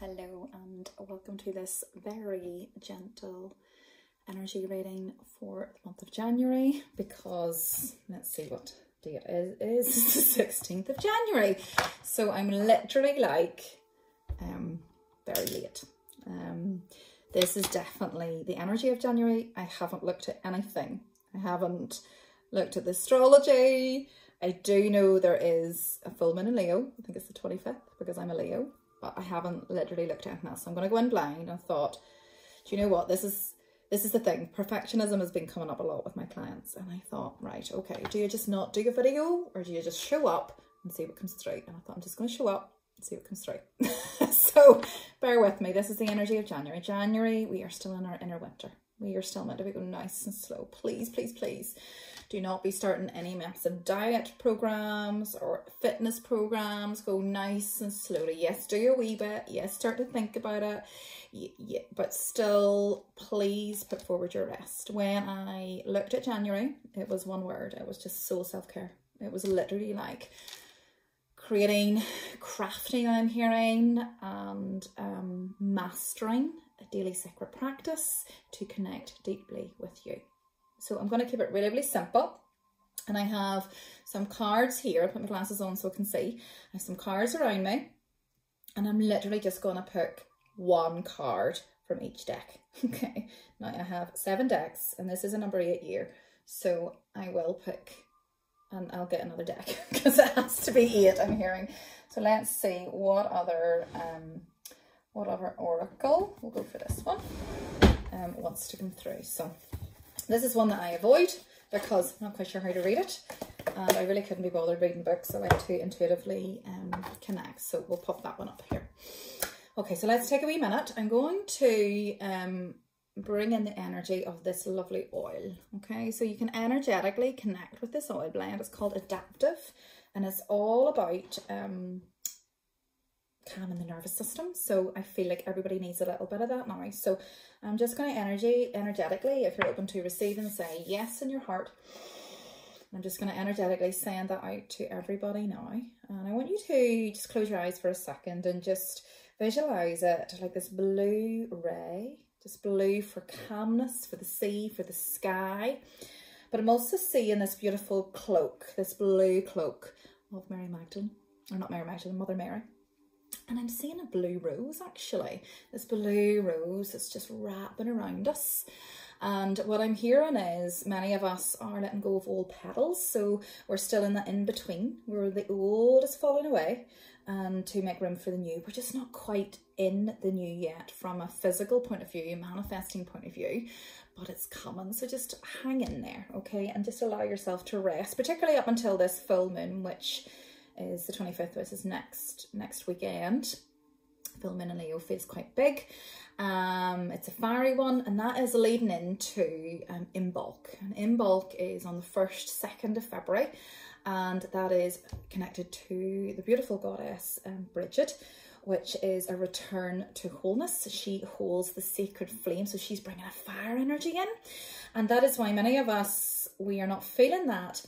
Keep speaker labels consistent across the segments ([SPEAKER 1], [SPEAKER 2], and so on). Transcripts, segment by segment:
[SPEAKER 1] Hello and welcome to this very gentle energy reading for the month of January because let's see what date it is. It is the 16th of January. So I'm literally like um, very late. Um, this is definitely the energy of January. I haven't looked at anything. I haven't looked at the astrology. I do know there is a full moon in Leo. I think it's the 25th because I'm a Leo but I haven't literally looked at anything else. So I'm going to go in blind and thought, do you know what? This is this is the thing. Perfectionism has been coming up a lot with my clients. And I thought, right, okay, do you just not do a video or do you just show up and see what comes through? And I thought, I'm just going to show up and see what comes through. so bear with me. This is the energy of January. January, we are still in our inner winter. We are still meant to be going nice and slow. Please, please, please do not be starting any massive diet programs or fitness programs. Go nice and slowly. Yes, do a wee bit. Yes, start to think about it. Yeah, but still, please put forward your rest. When I looked at January, it was one word. It was just so self-care. It was literally like creating, crafting I'm hearing, and um, mastering a daily sacred practice to connect deeply with you. So I'm going to keep it really, really simple. And I have some cards here. I'll put my glasses on so I can see. I have some cards around me. And I'm literally just going to pick one card from each deck. Okay, now I have seven decks and this is a number eight year. So I will pick and I'll get another deck because it has to be eight I'm hearing. So let's see what other, um, what other oracle, we'll go for this one, um, wants to come through. So this is one that I avoid because I'm not quite sure how to read it. And I really couldn't be bothered reading books. So I like to intuitively um, connect. So we'll pop that one up here. Okay, so let's take a wee minute. I'm going to um, bring in the energy of this lovely oil. Okay, so you can energetically connect with this oil blend. It's called Adaptiv and it's all about um, calming the nervous system. So I feel like everybody needs a little bit of that now. So I'm just going to energy, energetically, if you're open to receiving, say yes in your heart. I'm just going to energetically send that out to everybody now. And I want you to just close your eyes for a second and just visualize it like this blue ray, just blue for calmness, for the sea, for the sky. But I'm also seeing this beautiful cloak, this blue cloak of Mary Magdalene, or not Mary Magdalene, Mother Mary. And I'm seeing a blue rose actually. This blue rose is just wrapping around us. And what I'm hearing is many of us are letting go of old petals. So we're still in that in-between where the old is falling away and to make room for the new. We're just not quite in the new yet from a physical point of view, a manifesting point of view, but it's coming. So just hang in there, okay? And just allow yourself to rest, particularly up until this full moon, which is the 25th, which is next next weekend. Full moon in Leo feels quite big. Um, it's a fiery one, and that is leading into um, Imbolc. And Imbolc is on the 1st, 2nd of February, and that is connected to the beautiful goddess um, Bridget, which is a return to wholeness. She holds the sacred flame, so she's bringing a fire energy in. And that is why many of us, we are not feeling that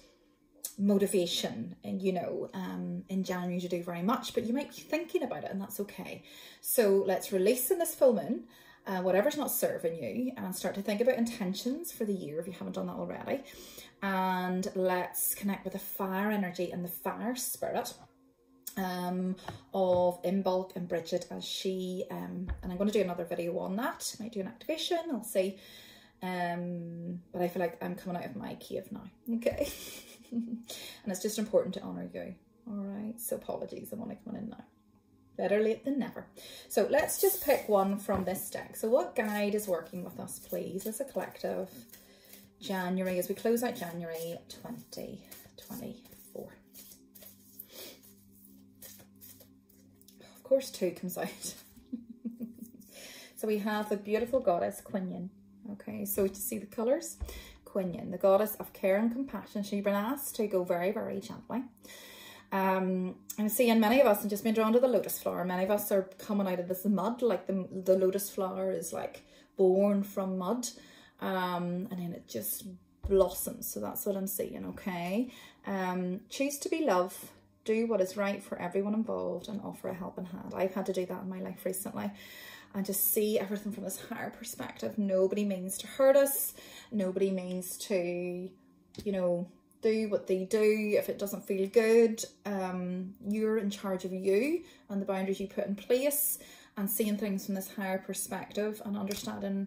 [SPEAKER 1] motivation and you know um in January to do very much but you might be thinking about it and that's okay. So let's release in this moon uh, whatever's not serving you and start to think about intentions for the year if you haven't done that already. And let's connect with the fire energy and the fire spirit um, of Imbolc and Bridget as she um, and I'm going to do another video on that. Might do an activation I'll see. Um, but I feel like I'm coming out of my cave now. Okay and it's just important to honour you. All right, so apologies, I'm only coming in now. Better late than never. So let's just pick one from this deck. So what guide is working with us, please, as a collective? January, as we close out January 2024. Of course, two comes out. so we have the beautiful goddess Kuan Yin. Okay, so to see the colours, Kuan Yin, the goddess of care and compassion. She's been asked to go very, very gently. Um, I'm seeing many of us and just been drawn to the lotus flower. Many of us are coming out of this mud, like the, the lotus flower is like born from mud. Um, and then it just blossoms. So that's what I'm seeing, okay? Um, choose to be love, do what is right for everyone involved and offer a helping hand. I've had to do that in my life recently and just see everything from this higher perspective. Nobody means to hurt us. Nobody means to, you know, do what they do if it doesn't feel good. Um, you're in charge of you and the boundaries you put in place and seeing things from this higher perspective and understanding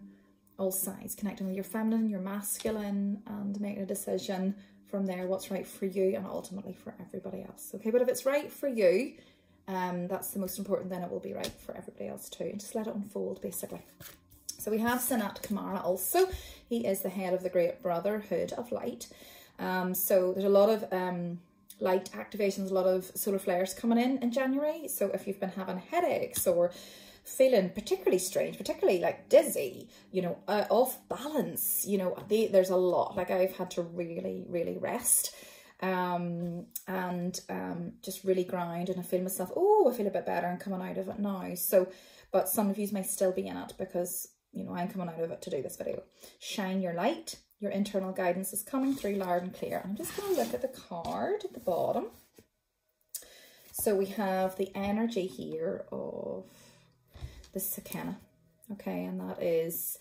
[SPEAKER 1] all sides, connecting with your feminine, your masculine, and making a decision from there what's right for you and ultimately for everybody else. Okay, but if it's right for you, um, that's the most important, then it will be right for everybody else too. And just let it unfold, basically. So we have Sanat Kumara also. He is the head of the Great Brotherhood of Light. Um, so there's a lot of um, light activations, a lot of solar flares coming in in January. So if you've been having headaches or feeling particularly strange, particularly like dizzy, you know, uh, off balance, you know, they, there's a lot. Like I've had to really, really rest um, and um, just really grind and I feel myself, oh, I feel a bit better and coming out of it now. So, but some of you may still be in it because, you know, I'm coming out of it to do this video. Shine your light. Your internal guidance is coming through loud and clear. I'm just going to look at the card at the bottom. So we have the energy here of the Sakana. Okay, and that is,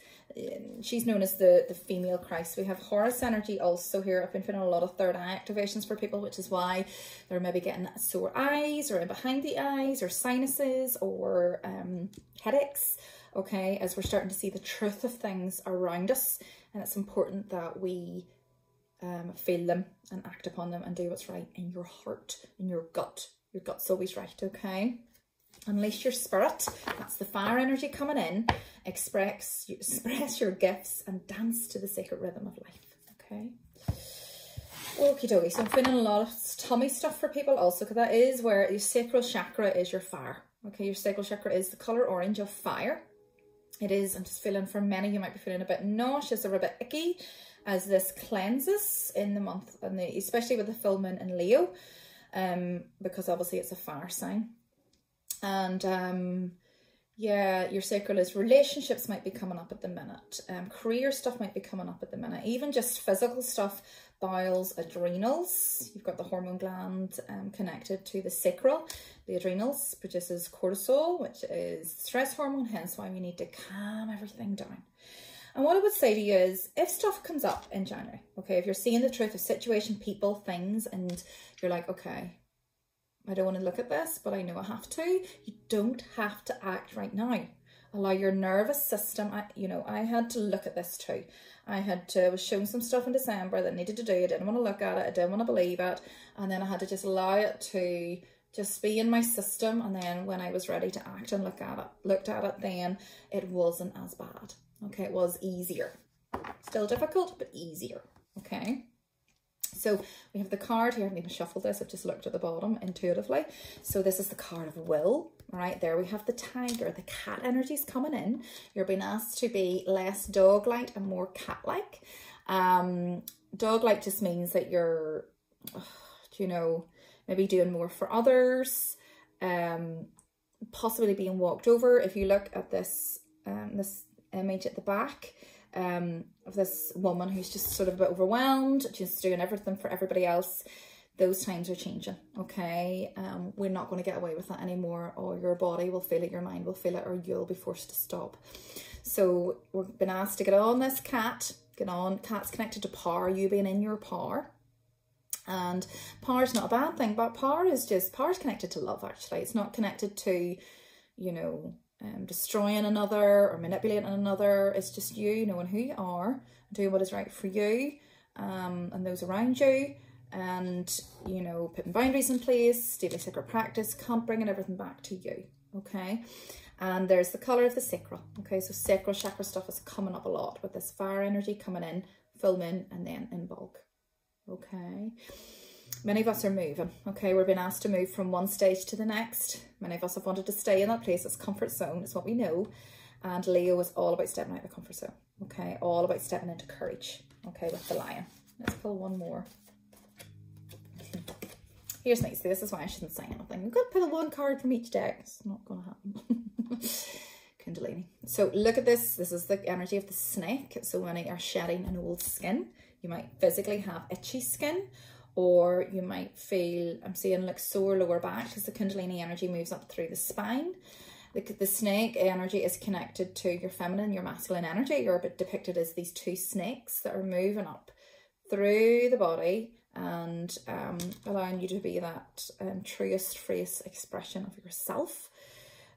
[SPEAKER 1] she's known as the, the female Christ. We have Horus energy also here. I've been feeling a lot of third eye activations for people, which is why they're maybe getting sore eyes or in behind the eyes or sinuses or um, headaches. Okay, as we're starting to see the truth of things around us. And it's important that we um, feel them and act upon them and do what's right in your heart, in your gut. Your gut's always right, okay? Unleash your spirit. That's the fire energy coming in. Express, express your gifts and dance to the sacred rhythm of life. Okay. Okie dokie. So I'm feeling a lot of tummy stuff for people also because that is where your sacral chakra is your fire. Okay, your sacral chakra is the colour orange of fire. It is, I'm just feeling for many, you might be feeling a bit nauseous or a bit icky as this cleanses in the month, and especially with the full moon in Leo, um, because obviously it's a fire sign and um, yeah, your sacral is relationships might be coming up at the minute. Um, career stuff might be coming up at the minute. Even just physical stuff, bowels, adrenals. You've got the hormone gland um, connected to the sacral. The adrenals produces cortisol, which is stress hormone, hence why we need to calm everything down. And what I would say to you is, if stuff comes up in January, okay, if you're seeing the truth of situation, people, things, and you're like, okay, I don't want to look at this, but I know I have to. You don't have to act right now. Allow your nervous system, I, you know, I had to look at this too. I had to, I was shown some stuff in December that I needed to do. I didn't want to look at it. I didn't want to believe it. And then I had to just allow it to just be in my system. And then when I was ready to act and look at it, looked at it, then it wasn't as bad. Okay, it was easier. Still difficult, but easier. Okay. So we have the card here. I'm going to shuffle this. I've just looked at the bottom intuitively. So this is the card of will. right? there we have the tiger. The cat energies coming in. You're being asked to be less dog-like and more cat-like. Um, dog-like just means that you're, you know, maybe doing more for others. Um, possibly being walked over. If you look at this, um, this image at the back, um, of this woman who's just sort of a bit overwhelmed, just doing everything for everybody else. Those times are changing, okay? Um, we're not going to get away with that anymore or your body will feel it, your mind will feel it, or you'll be forced to stop. So we've been asked to get on this cat, get on, cat's connected to power, you being in your power. And power is not a bad thing, but power is just, power is connected to love actually. It's not connected to, you know, um, destroying another or manipulating another. It's just you knowing who you are, doing what is right for you um, and those around you, and you know putting boundaries in place, daily sacred practice, bringing everything back to you. Okay. And there's the colour of the sacral. Okay, so sacral chakra stuff is coming up a lot with this fire energy coming in, full moon, and then Imbolc. Okay. Many of us are moving, okay? We're being asked to move from one stage to the next. Many of us have wanted to stay in that place. It's comfort zone. It's what we know. And Leo is all about stepping out of the comfort zone, okay? All about stepping into courage, okay, with the lion. Let's pull one more. Here's nice. This is why I shouldn't say anything. Got to pull one card from each deck. It's not going to happen. Kundalini. So look at this. This is the energy of the snake. So when you are shedding an old skin, you might physically have itchy skin or you might feel, I'm seeing like sore lower back because the Kundalini energy moves up through the spine. The, the snake energy is connected to your feminine, your masculine energy. You're a bit depicted as these two snakes that are moving up through the body and um, allowing you to be that um, truest, freest expression of yourself,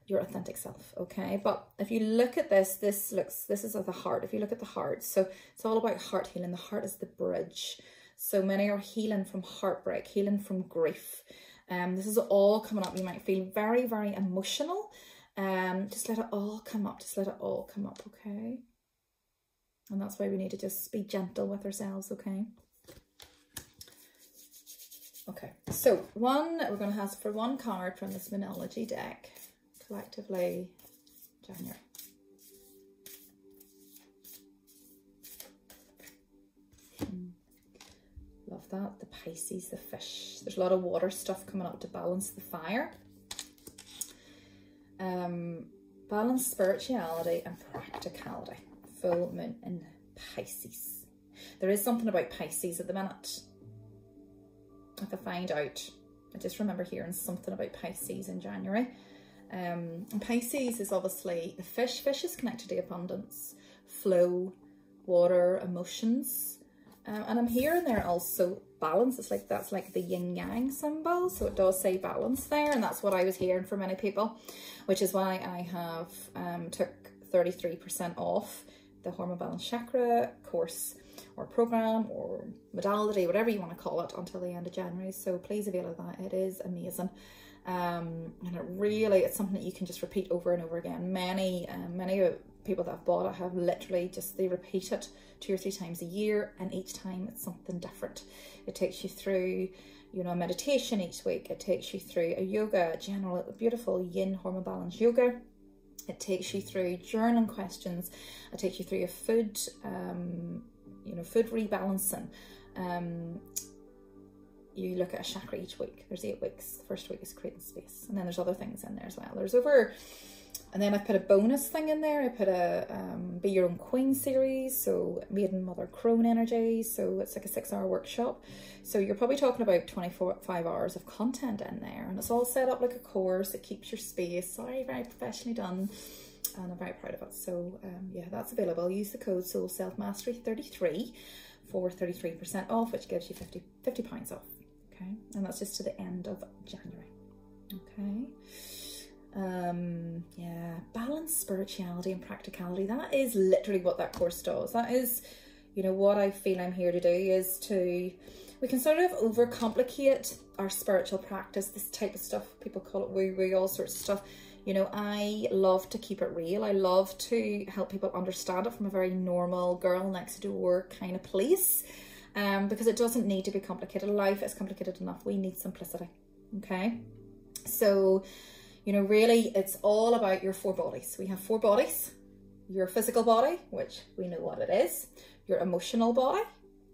[SPEAKER 1] your authentic self, okay? But if you look at this, this looks, this is of the heart. If you look at the heart, so it's all about heart healing. The heart is the bridge. So many are healing from heartbreak, healing from grief. Um, this is all coming up. You might feel very, very emotional. Um, just let it all come up. Just let it all come up, okay? And that's why we need to just be gentle with ourselves, okay? Okay, so one, we're going to ask for one card from this Moonology deck, collectively, January. Love that, the Pisces, the fish. There's a lot of water stuff coming up to balance the fire. Um, balance spirituality and practicality. Full moon in Pisces. There is something about Pisces at the minute if I find out. I just remember hearing something about Pisces in January. Um, Pisces is obviously the fish. Fish is connected to abundance, flow, water, emotions. Um, and I'm hearing there also balance. It's like that's like the yin yang symbol. So it does say balance there. And that's what I was hearing for many people, which is why I have um, took 33% off the Hormone Balance Chakra course or program or modality, whatever you want to call it, until the end of January. So please avail of that. It is amazing. Um, and it really, it's something that you can just repeat over and over again. Many, um, many people that have bought it have literally just, they repeat it two or three times a year and each time it's something different. It takes you through you know, meditation each week. It takes you through a yoga, a general, beautiful yin hormone balance yoga. It takes you through journaling questions. It takes you through a food um, you know, food rebalancing. Um, you look at a chakra each week. There's eight weeks. The first week is creating space. And then there's other things in there as well. There's over, and then I put a bonus thing in there. I put a um, Be Your Own Queen series. So Maiden Mother Crone Energy. So it's like a six hour workshop. So you're probably talking about 24, five hours of content in there. And it's all set up like a course. It keeps your space. Sorry, very professionally done and I'm very proud of it. So um, yeah, that's available. Use the code Soul Self Mastery 33 for 33% off, which gives you 50, 50 pounds off. Okay, and that's just to the end of January. Okay. Um, yeah, balance spirituality and practicality. That is literally what that course does. That is, you know, what I feel I'm here to do is to, we can sort of overcomplicate our spiritual practice, this type of stuff. People call it woo woo, all sorts of stuff you know, I love to keep it real. I love to help people understand it from a very normal girl next door kind of place. Um, because it doesn't need to be complicated. Life is complicated enough. We need simplicity. Okay. So, you know, really it's all about your four bodies. We have four bodies. Your physical body, which we know what it is, your emotional body,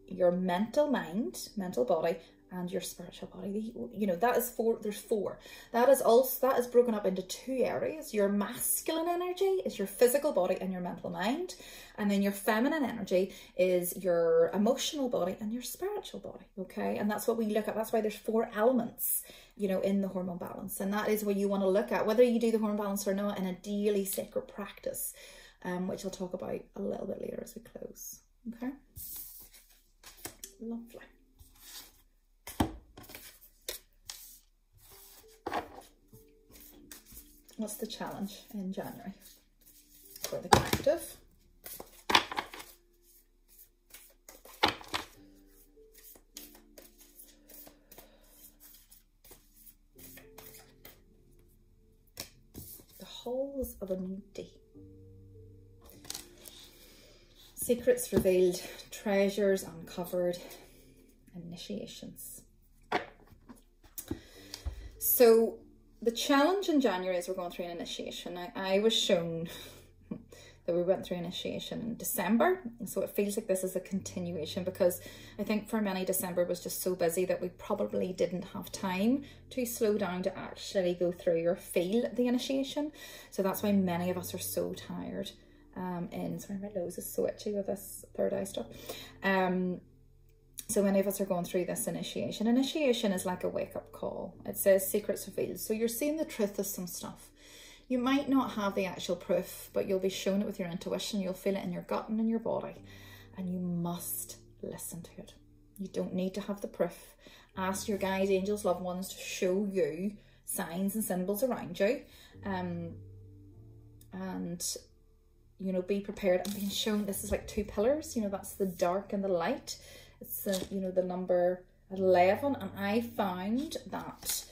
[SPEAKER 1] your mental mind, mental body, and your spiritual body. You know, that is four, there's four. That is also, that is broken up into two areas. Your masculine energy is your physical body and your mental mind. And then your feminine energy is your emotional body and your spiritual body. Okay. And that's what we look at. That's why there's four elements, you know, in the hormone balance. And that is what you want to look at, whether you do the hormone balance or not in a daily sacred practice, um, which I'll talk about a little bit later as we close. Okay. Lovely. What's the challenge in January for the collective? Holes of a new day. Secrets revealed, treasures uncovered, initiations. So the challenge in January is we're going through an initiation. I, I was shown that we went through initiation in December. So it feels like this is a continuation because I think for many December was just so busy that we probably didn't have time to slow down to actually go through or feel the initiation. So that's why many of us are so tired. Um, and sorry, my nose is so itchy with this third eye stuff. Um, so many of us are going through this initiation. Initiation is like a wake up call. It says secrets revealed. So you're seeing the truth of some stuff. You might not have the actual proof, but you'll be shown it with your intuition. You'll feel it in your gut and in your body. And you must listen to it. You don't need to have the proof. Ask your guides, angels, loved ones to show you signs and symbols around you. Um, and you know, be prepared. I'm being shown this is like two pillars, you know, that's the dark and the light. It's the, you know, the number 11. And I found that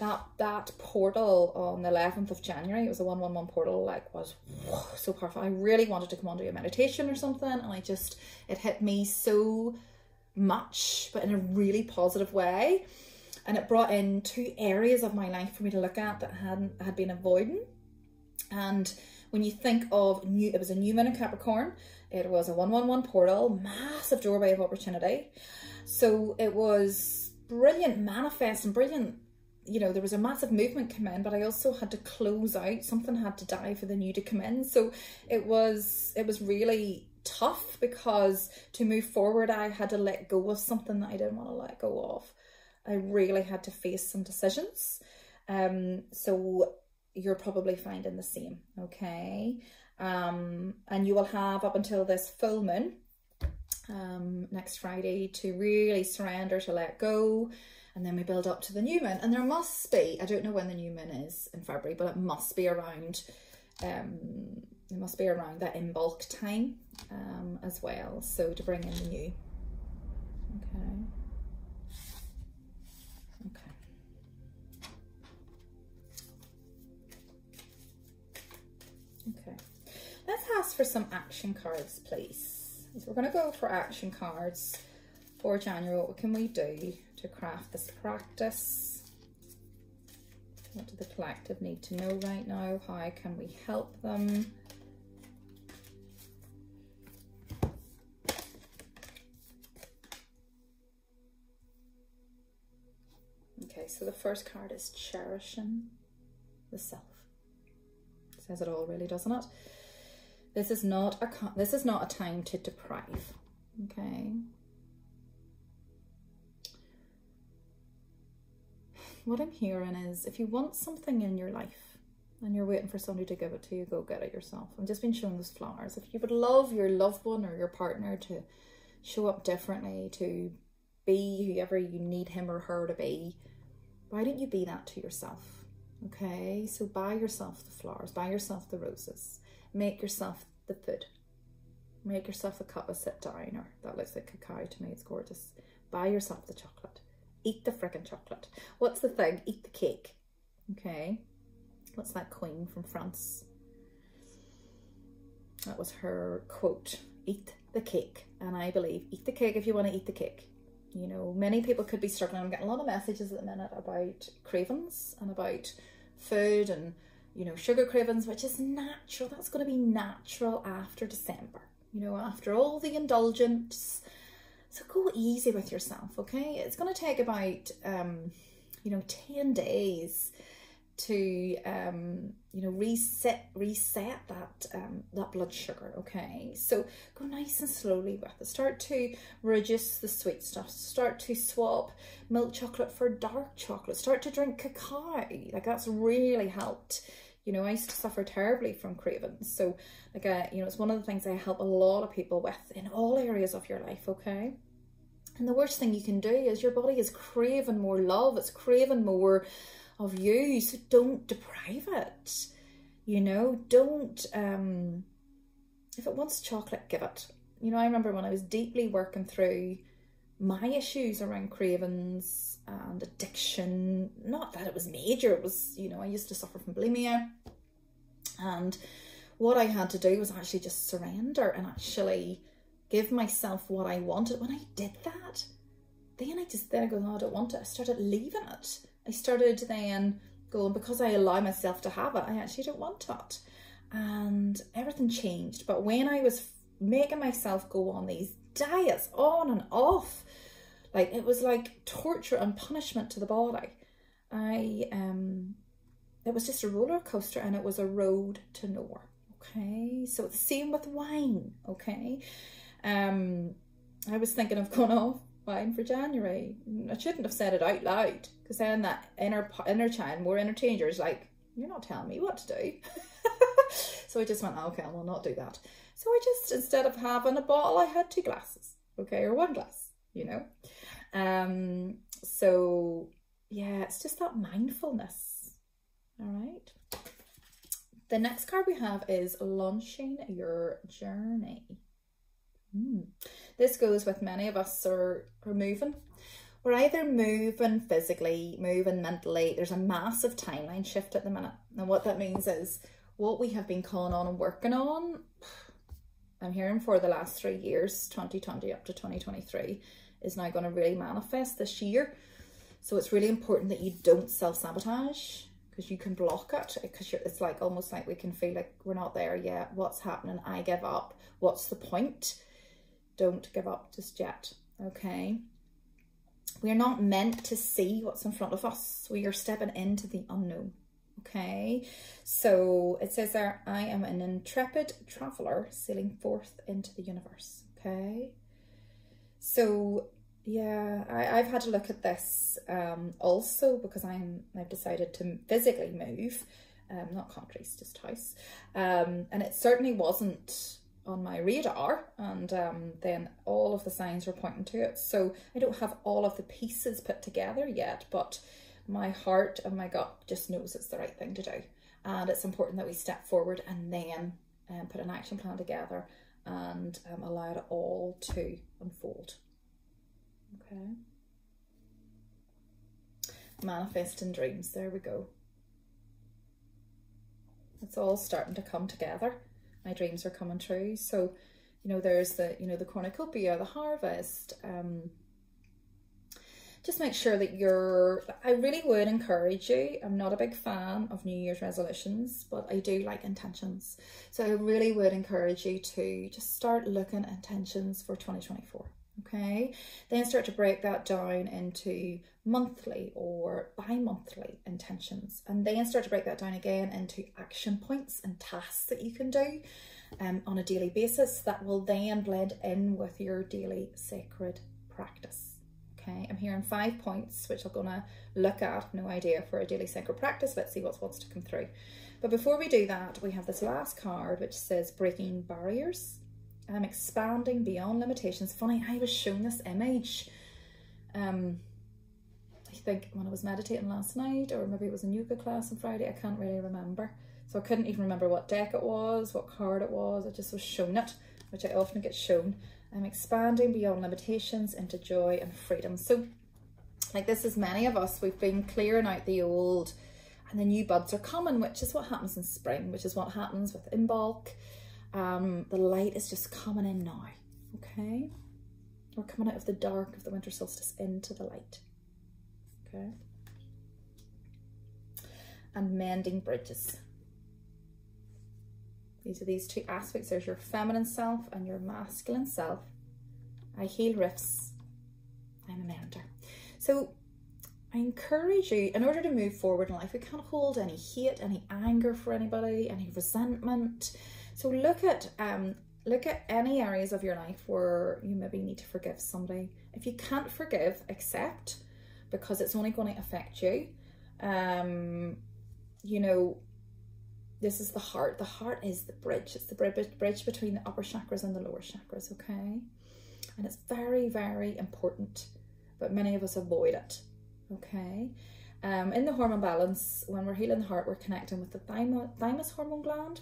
[SPEAKER 1] that that portal on the 11th of January, it was a 111 portal, like was whoa, so powerful. I really wanted to come on to a meditation or something. And I just, it hit me so much, but in a really positive way. And it brought in two areas of my life for me to look at that hadn't had been avoiding. And when you think of new, it was a new moon in Capricorn. It was a 111 portal, massive doorway of opportunity. So it was brilliant manifest and brilliant. You know, there was a massive movement come in, but I also had to close out. Something had to die for the new to come in. So it was, it was really tough because to move forward, I had to let go of something that I didn't want to let go of. I really had to face some decisions. Um, so you're probably finding the same, okay? Um, and you will have up until this full moon um, next Friday to really surrender, to let go. And then we build up to the new moon. And there must be, I don't know when the new moon is in February, but it must be around, um, it must be around that Imbolc time um, as well. So to bring in the new. Okay. Okay. Okay. Let's ask for some action cards, please. So we're going to go for action cards for January. What can we do to craft this practice? What do the collective need to know right now? How can we help them? Okay, so the first card is cherishing the self. Says it all really, doesn't it? This is not a this is not a time to deprive. Okay. What I'm hearing is if you want something in your life and you're waiting for somebody to give it to you, go get it yourself. I've just been showing those flowers. If you would love your loved one or your partner to show up differently, to be whoever you need him or her to be, why don't you be that to yourself? Okay, so buy yourself the flowers, buy yourself the roses make yourself the food. Make yourself a cup of sit down, or that looks like cacao to me, it's gorgeous. Buy yourself the chocolate. Eat the freaking chocolate. What's the thing? Eat the cake. Okay. What's that queen from France? That was her quote. Eat the cake. And I believe eat the cake if you want to eat the cake. You know, many people could be struggling. I'm getting a lot of messages at the minute about cravings and about food and you know, sugar cravings, which is natural. That's going to be natural after December, you know, after all the indulgence. So go easy with yourself, okay? It's going to take about, um, you know, 10 days to um, you know reset reset that um, that blood sugar okay? So go nice and slowly with it. Start to reduce the sweet stuff. Start to swap milk chocolate for dark chocolate. Start to drink cacao. Like that's really helped you know I used to suffer terribly from cravings so like uh, you know it's one of the things I help a lot of people with in all areas of your life okay and the worst thing you can do is your body is craving more love it's craving more of you. So don't deprive it. You know, don't, um, if it wants chocolate, give it. You know, I remember when I was deeply working through my issues around cravings and addiction, not that it was major, it was, you know, I used to suffer from bulimia. And what I had to do was actually just surrender and actually give myself what I wanted. When I did that, then I just, then I go, no, I don't want it. I started leaving it. I started then going, because I allow myself to have it, I actually don't want it. And everything changed. But when I was making myself go on these diets on and off, like it was like torture and punishment to the body. I um it was just a roller coaster and it was a road to nowhere. Okay. So it's the same with wine, okay? Um I was thinking of going off wine for January. I shouldn't have said it out loud because then that inner inner child, more inner teenager, is like, "You're not telling me what to do." so I just went, "Okay, I will not do that." So I just instead of having a bottle, I had two glasses, okay, or one glass, you know. Um. So yeah, it's just that mindfulness. All right. The next card we have is launching your journey. Mm. This goes with many of us are, are moving. We're either moving physically, moving mentally. There's a massive timeline shift at the minute. And what that means is what we have been calling on and working on, I'm hearing for the last three years, 2020 up to 2023, is now going to really manifest this year. So it's really important that you don't self-sabotage because you can block it because it's like almost like we can feel like we're not there yet. What's happening? I give up. What's the point? don't give up just yet, okay? We are not meant to see what's in front of us. We are stepping into the unknown, okay? So it says there, I am an intrepid traveler sailing forth into the universe, okay? So yeah, I, I've had to look at this um, also because I'm I've decided to physically move, um, not countries, just house, um, and it certainly wasn't on my radar and um, then all of the signs were pointing to it. So I don't have all of the pieces put together yet, but my heart and my gut just knows it's the right thing to do. And it's important that we step forward and then um, put an action plan together and um, allow it all to unfold. Okay. Manifesting dreams, there we go. It's all starting to come together my dreams are coming true. So, you know, there's the, you know, the cornucopia, the harvest. Um, just make sure that you're, I really would encourage you. I'm not a big fan of New Year's resolutions, but I do like intentions. So I really would encourage you to just start looking at intentions for 2024 okay then start to break that down into monthly or bi-monthly intentions and then start to break that down again into action points and tasks that you can do um, on a daily basis that will then blend in with your daily sacred practice okay i'm here five points which i'm gonna look at no idea for a daily sacred practice let's see what's wants to come through but before we do that we have this last card which says breaking barriers I'm expanding beyond limitations. Funny, I was shown this image. Um, I think when I was meditating last night, or maybe it was in yoga class on Friday. I can't really remember. So I couldn't even remember what deck it was, what card it was. I just was shown it, which I often get shown. I'm expanding beyond limitations into joy and freedom. So, like this is many of us, we've been clearing out the old and the new buds are coming, which is what happens in spring, which is what happens with Imbolc. Um, the light is just coming in now, okay? We're coming out of the dark of the winter solstice into the light, okay? And mending bridges. These are these two aspects. There's your feminine self and your masculine self. I heal rifts. I'm a mender. So I encourage you, in order to move forward in life, we can't hold any hate, any anger for anybody, any resentment, so look at um look at any areas of your life where you maybe need to forgive somebody. If you can't forgive, accept because it's only going to affect you. Um, you know, this is the heart. The heart is the bridge. It's the bridge between the upper chakras and the lower chakras, okay? And it's very, very important, but many of us avoid it, okay? Um, in the hormone balance, when we're healing the heart, we're connecting with the thymus, hormone gland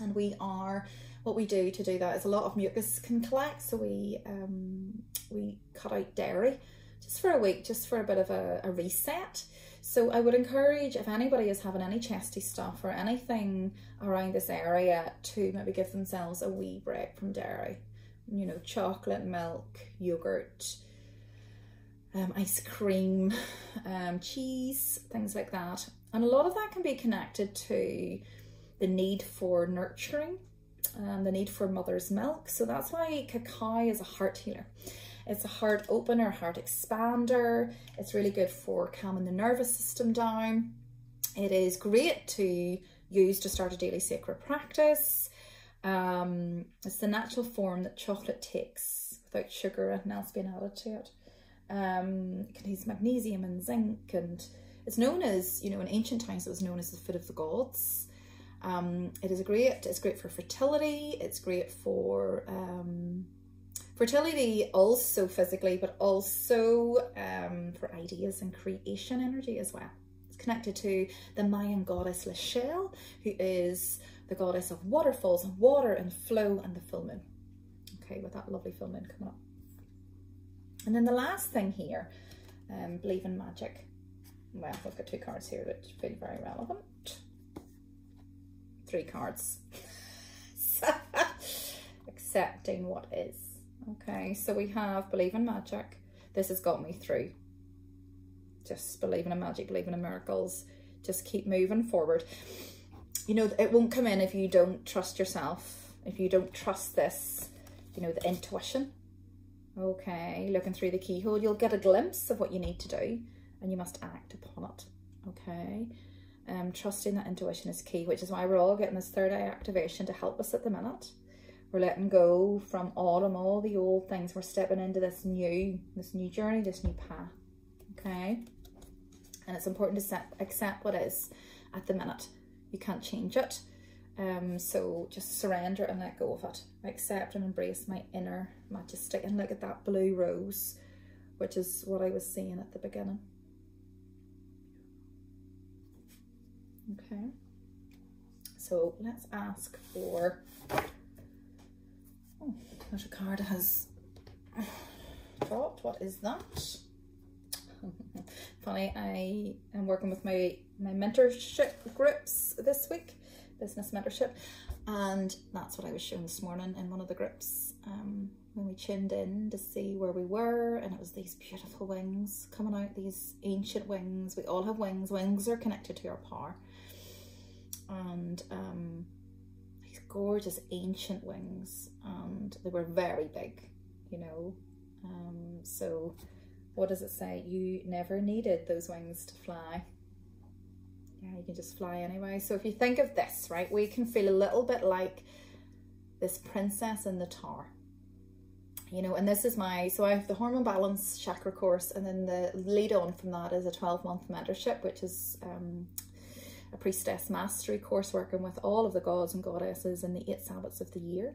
[SPEAKER 1] and we are what we do to do that is a lot of mucus can collect so we um, we cut out dairy just for a week just for a bit of a, a reset so I would encourage if anybody is having any chesty stuff or anything around this area to maybe give themselves a wee break from dairy you know chocolate milk yogurt um, ice cream um, cheese things like that and a lot of that can be connected to the need for nurturing and the need for mother's milk. So that's why cacao is a heart healer. It's a heart opener, heart expander. It's really good for calming the nervous system down. It is great to use to start a daily sacred practice. Um, it's the natural form that chocolate takes without sugar and else being added to it. Um, it contains magnesium and zinc, and it's known as, you know, in ancient times it was known as the food of the gods. Um, it is great. It's great for fertility. It's great for um, fertility, also physically, but also um, for ideas and creation energy as well. It's connected to the Mayan goddess Ixchel, who is the goddess of waterfalls and water and flow and the full moon. Okay, with that lovely full moon coming up. And then the last thing here, um, believe in magic. Well, we've got two cards here that feel very relevant. Three cards. Accepting what is. Okay, so we have believe in magic. This has got me through. Just believing in magic, believing in miracles. Just keep moving forward. You know, it won't come in if you don't trust yourself, if you don't trust this, you know, the intuition. Okay, looking through the keyhole, you'll get a glimpse of what you need to do and you must act upon it. Okay, um, trusting that intuition is key, which is why we're all getting this third eye activation to help us at the minute. We're letting go from all and all the old things. We're stepping into this new, this new journey, this new path. Okay, and it's important to set, accept what is at the minute. You can't change it. Um, so just surrender and let go of it. Accept and embrace my inner majestic and look at that blue rose, which is what I was seeing at the beginning. Okay, so let's ask for, oh, a card has dropped. What is that? Funny, I am working with my, my mentorship groups this week business mentorship. And that's what I was showing this morning in one of the groups um, when we tuned in to see where we were. And it was these beautiful wings coming out, these ancient wings. We all have wings. Wings are connected to our power. And um, gorgeous ancient wings. And they were very big, you know. Um, so what does it say? You never needed those wings to fly yeah, you can just fly anyway. So if you think of this, right, we can feel a little bit like this princess in the tower. You know, and this is my, so I have the hormone balance chakra course, and then the lead on from that is a 12 month mentorship, which is um, a priestess mastery course working with all of the gods and goddesses in the eight Sabbats of the year.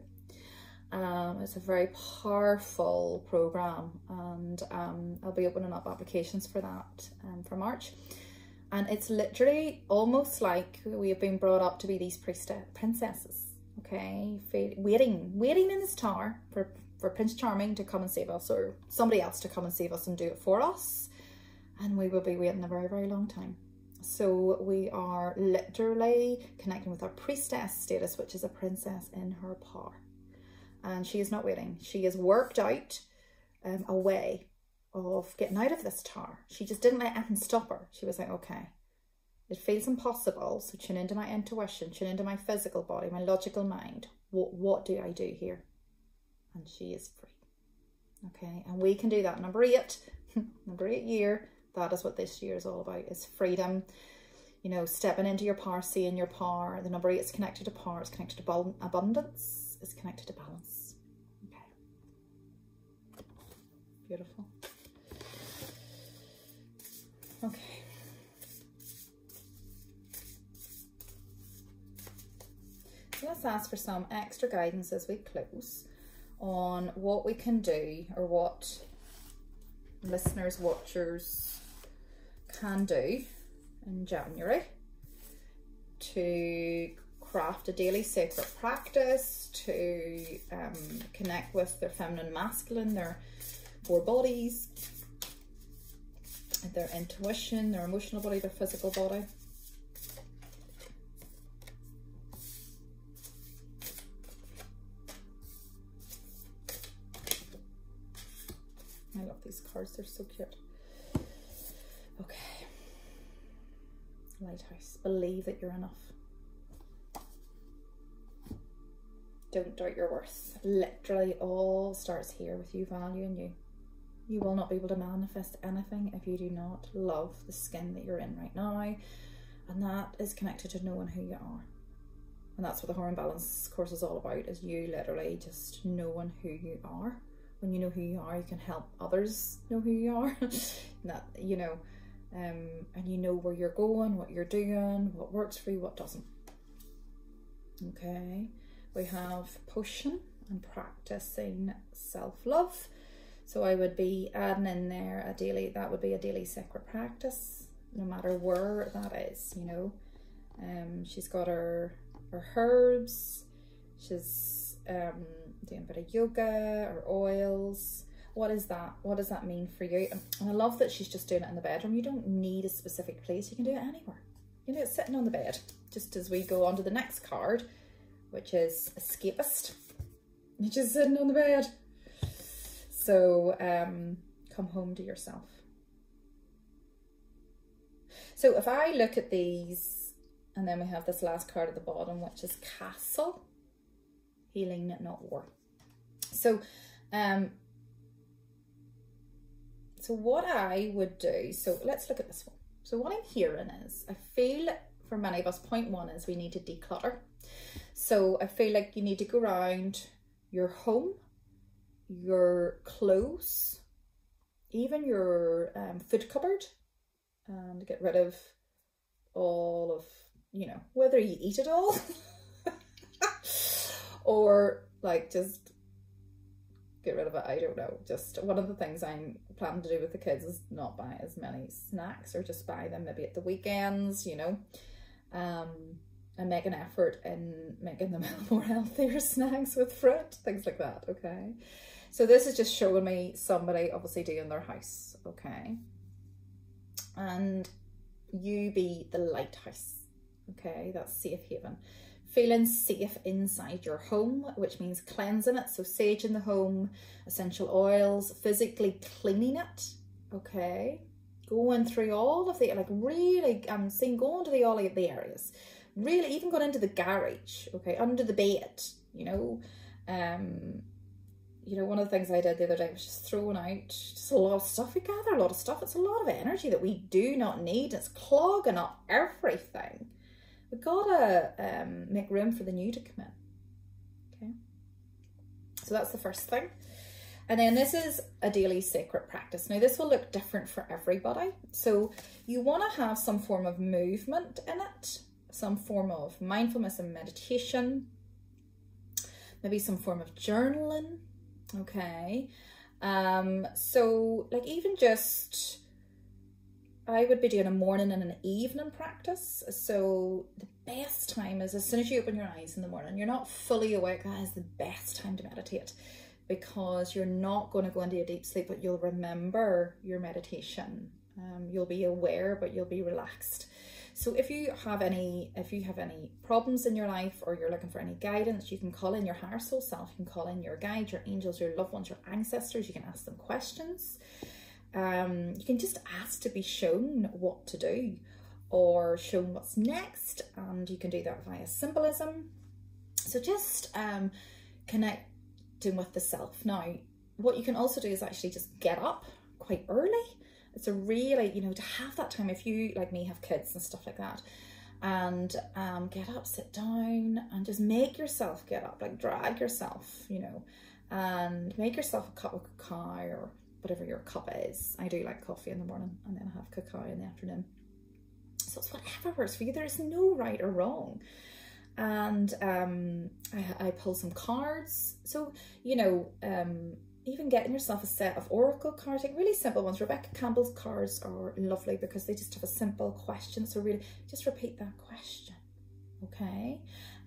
[SPEAKER 1] Um, it's a very powerful program, and um, I'll be opening up applications for that um, for March. And it's literally almost like we have been brought up to be these princesses okay? Waiting waiting in this tower for for prince charming to come and save us or somebody else to come and save us and do it for us. And we will be waiting a very very long time so we are literally connecting with our priestess status which is a princess in her power and she is not waiting she is worked out um, a way of getting out of this tower. She just didn't let anything stop her. She was like, okay, it feels impossible. So tune into my intuition, tune into my physical body, my logical mind. What, what do I do here? And she is free. Okay, and we can do that. Number eight, number eight year, that is what this year is all about, is freedom. You know, stepping into your power, seeing your power. The number eight is connected to power, it's connected to abundance, it's connected to balance. Okay. Beautiful. Okay. Let's ask for some extra guidance as we close on what we can do or what listeners, watchers can do in January to craft a daily sacred practice, to um, connect with their feminine masculine, their four bodies, their intuition, their emotional body, their physical body. I love these cards, they're so cute. Okay. Lighthouse, believe that you're enough. Don't doubt your worth. Literally all starts here with you valuing you. You will not be able to manifest anything if you do not love the skin that you're in right now. And that is connected to knowing who you are. And that's what the hormone balance course is all about, is you literally just knowing who you are, when you know who you are, you can help others know who you are. that you know, um, and you know where you're going, what you're doing, what works for you, what doesn't. Okay, we have potion and practicing self-love. So I would be adding in there a daily, that would be a daily sacred practice, no matter where that is, you know. Um, she's got her, her herbs, she's um, doing a bit of yoga or oils. What is that? What does that mean for you? And I love that she's just doing it in the bedroom. You don't need a specific place. You can do it anywhere. You know, do it sitting on the bed. Just as we go on to the next card, which is escapist. You're just sitting on the bed. So um, come home to yourself. So if I look at these, and then we have this last card at the bottom, which is castle, healing, not war. So, um, so what I would do, so let's look at this one. So what I'm hearing is, I feel for many of us, point one is we need to declutter. So I feel like you need to go around your home, your clothes, even your um, food cupboard, and get rid of all of, you know, whether you eat it all or like just get rid of it. I don't know. Just one of the things I'm planning to do with the kids is not buy as many snacks or just buy them maybe at the weekends, you know. Um, and make an effort in making them more healthier snacks with fruit, things like that, okay? So this is just showing me somebody obviously doing their house, okay? And you be the lighthouse, okay? That's safe haven. Feeling safe inside your home, which means cleansing it. So sage in the home, essential oils, physically cleaning it, okay? Going through all of the, like really, I'm saying going to the all of the areas really even gone into the garage, okay, under the bed, you know. Um, you know, one of the things I did the other day was just throwing out just a lot of stuff. We gather a lot of stuff. It's a lot of energy that we do not need. It's clogging up everything. We've got to um, make room for the new to come in. Okay. So that's the first thing. And then this is a daily sacred practice. Now this will look different for everybody. So you want to have some form of movement in it some form of mindfulness and meditation, maybe some form of journaling, okay? Um, so like even just, I would be doing a morning and an evening practice. So the best time is as soon as you open your eyes in the morning, you're not fully awake, that is the best time to meditate because you're not going to go into a deep sleep, but you'll remember your meditation. Um, you'll be aware, but you'll be relaxed. So if you have any, if you have any problems in your life or you're looking for any guidance, you can call in your higher soul self, you can call in your guide, your angels, your loved ones, your ancestors, you can ask them questions. Um, you can just ask to be shown what to do or shown what's next and you can do that via symbolism. So just um, connecting with the self. Now, what you can also do is actually just get up quite early it's a really, you know, to have that time if you, like me, have kids and stuff like that and um, get up, sit down and just make yourself get up, like drag yourself, you know, and make yourself a cup of cacao or whatever your cup is. I do like coffee in the morning and then I have cacao in the afternoon. So it's whatever works for you. There is no right or wrong. And um, I, I pull some cards. So, you know, um, even getting yourself a set of oracle cards, like really simple ones. Rebecca Campbell's cards are lovely because they just have a simple question. So really just repeat that question, okay?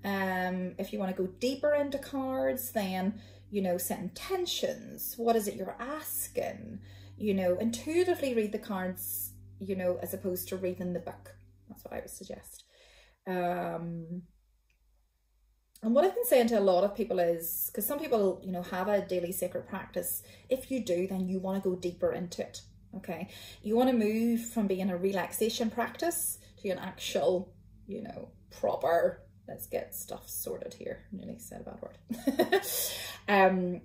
[SPEAKER 1] Um, if you want to go deeper into cards, then, you know, set intentions. What is it you're asking? You know, intuitively read the cards, you know, as opposed to reading the book. That's what I would suggest. Um, and what I've been saying to a lot of people is, because some people, you know, have a daily sacred practice. If you do, then you want to go deeper into it. Okay. You want to move from being a relaxation practice to an actual, you know, proper, let's get stuff sorted here. nearly said a bad word. um,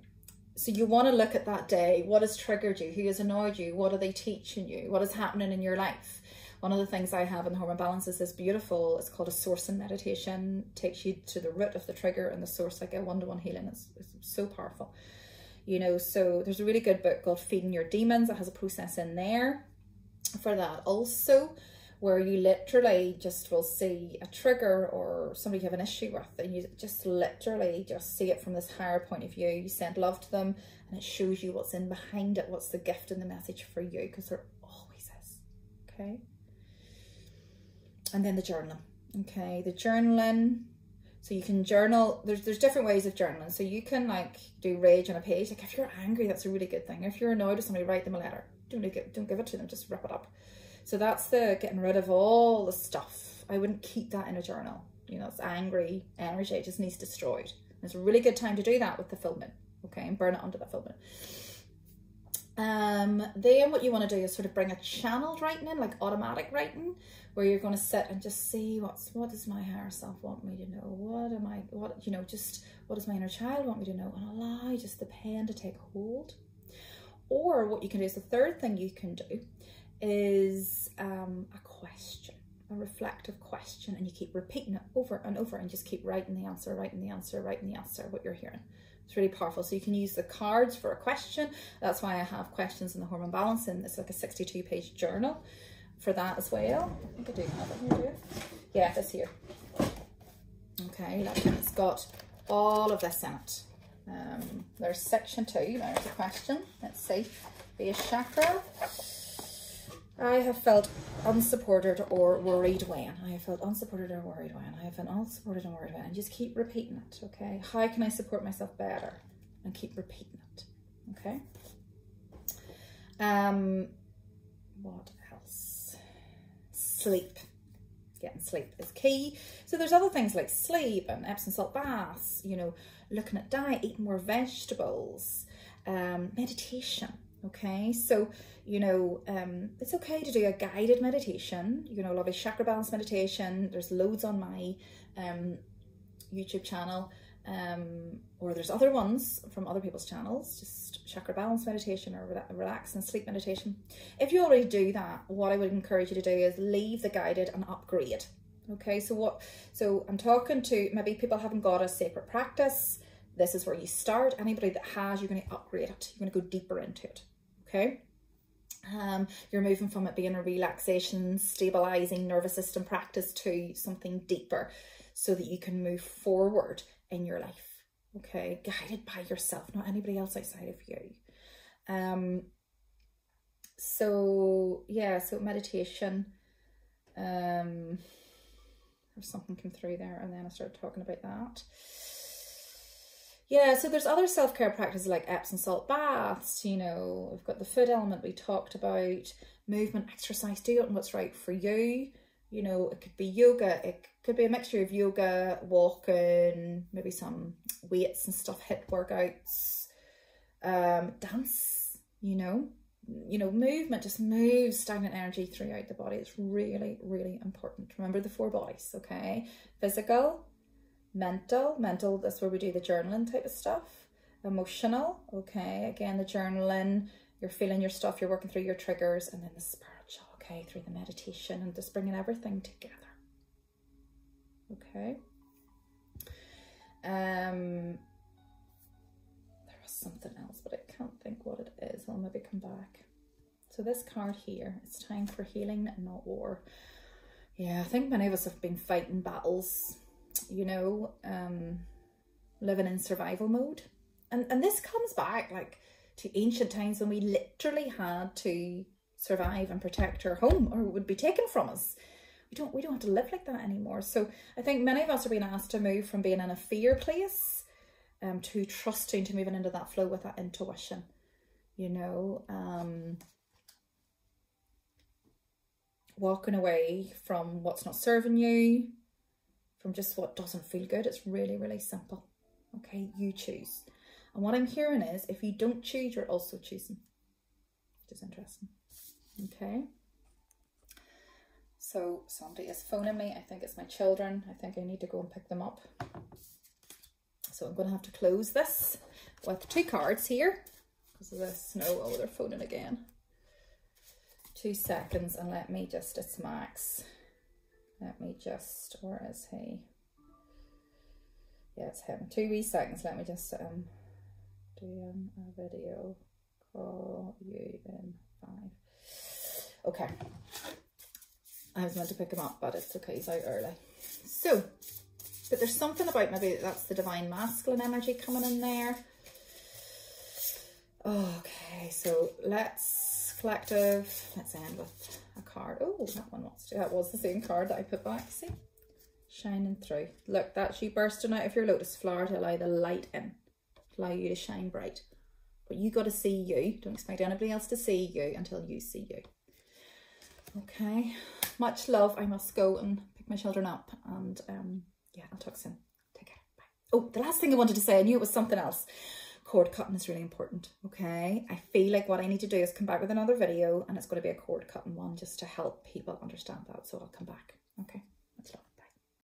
[SPEAKER 1] so you want to look at that day. What has triggered you? Who has annoyed you? What are they teaching you? What is happening in your life? One of the things I have in Hormone Balance is this beautiful, it's called a source sourcing meditation, takes you to the root of the trigger and the source, like a one-to-one -one healing. It's, it's so powerful. you know, so there's a really good book called Feeding Your Demons that has a process in there for that also where you literally just will see a trigger or somebody you have an issue with and you just literally just see it from this higher point of view. You send love to them and it shows you what's in behind it, what's the gift and the message for you because there always is, okay? And then the journaling, okay? The journaling, so you can journal, there's, there's different ways of journaling. So you can like do rage on a page. Like if you're angry, that's a really good thing. If you're annoyed with somebody, write them a letter. Don't, don't give it to them, just rip it up so that's the getting rid of all the stuff. I wouldn't keep that in a journal. You know, it's angry energy, it just needs destroyed. it's a really good time to do that with the full moon. okay, and burn it under the full moon. Um, then what you want to do is sort of bring a channeled writing in, like automatic writing, where you're going to sit and just see what's what does my higher self want me to know? What am I? What you know? Just what does my inner child want me to know? And allow just the pen to take hold. Or what you can do is the third thing you can do is um, a question, a reflective question, and you keep repeating it over and over and just keep writing the answer, writing the answer, writing the answer, what you're hearing. It's really powerful. So you can use the cards for a question. That's why I have questions in the hormone balance, and it's like a 62 page journal for that as well. I think I do have it here? Yeah, this here. Okay, it's got all of this in it. Um, there's section two, there's a question. Let's see. Base chakra. I have felt unsupported or worried when. I have felt unsupported or worried when. I have been unsupported and worried when. And just keep repeating it, okay? How can I support myself better? And keep repeating it, okay? Um, what else? Sleep. Getting sleep is key. So there's other things like sleep and Epsom salt baths, you know, looking at diet, eating more vegetables, um, meditation, okay? So you know, um, it's okay to do a guided meditation, you know, lovely chakra balance meditation. There's loads on my um, YouTube channel, um, or there's other ones from other people's channels, just chakra balance meditation or relax and sleep meditation. If you already do that, what I would encourage you to do is leave the guided and upgrade. Okay, so what, so I'm talking to maybe people haven't got a separate practice. This is where you start. Anybody that has, you're going to upgrade it. You're going to go deeper into it. Okay. Um, you're moving from it being a relaxation, stabilizing nervous system practice to something deeper so that you can move forward in your life. Okay, guided by yourself, not anybody else outside of you. Um, so yeah, so meditation. Um, something came through there, and then I started talking about that. Yeah, so there's other self-care practices like Epsom salt baths, you know, we've got the food element we talked about, movement, exercise, do it and what's right for you. You know, it could be yoga, it could be a mixture of yoga, walking, maybe some weights and stuff, HIIT workouts, um, dance, you know, you know, movement just moves stagnant energy throughout the body. It's really, really important. Remember the four bodies, okay? Physical, mental mental that's where we do the journaling type of stuff. Emotional okay again the journaling you're feeling your stuff you're working through your triggers and then the spiritual okay through the meditation and just bringing everything together. Okay? Um there was something else but i can't think what it is. I'll maybe come back. So this card here it's time for healing not war. Yeah i think many of us have been fighting battles you know, um, living in survival mode. And, and this comes back like to ancient times when we literally had to survive and protect our home or it would be taken from us. We don't, we don't have to live like that anymore. So I think many of us are being asked to move from being in a fear place um, to trusting, to moving into that flow with that intuition, you know, um, walking away from what's not serving you, from just what doesn't feel good. It's really, really simple. Okay, you choose. And what I'm hearing is if you don't choose, you're also choosing, which is interesting. Okay. So somebody is phoning me. I think it's my children. I think I need to go and pick them up. So I'm going to have to close this with two cards here because of the snow. Oh, they're phoning again. Two seconds and let me just, it's Max. Let me just, where is he? Yeah, it's him. Two wee seconds. Let me just um, doing a video. Call you in five. Okay. I was meant to pick him up, but it's okay, he's out early. So, but there's something about maybe that's the divine masculine energy coming in there. Okay, so let's collective, let's end with a card. Oh, that one wants to, that was the same card that I put back, see? Shining through. Look, that's you bursting out of your lotus flower to allow the light in, allow you to shine bright. But you got to see you. Don't expect anybody else to see you until you see you. Okay, much love. I must go and pick my children up and um, yeah, I'll talk soon. Take care. Bye. Oh, the last thing I wanted to say, I knew it was something else. Cord cutting is really important, okay? I feel like what I need to do is come back with another video and it's going to be a cord cutting one just to help people understand that. So I'll come back, okay?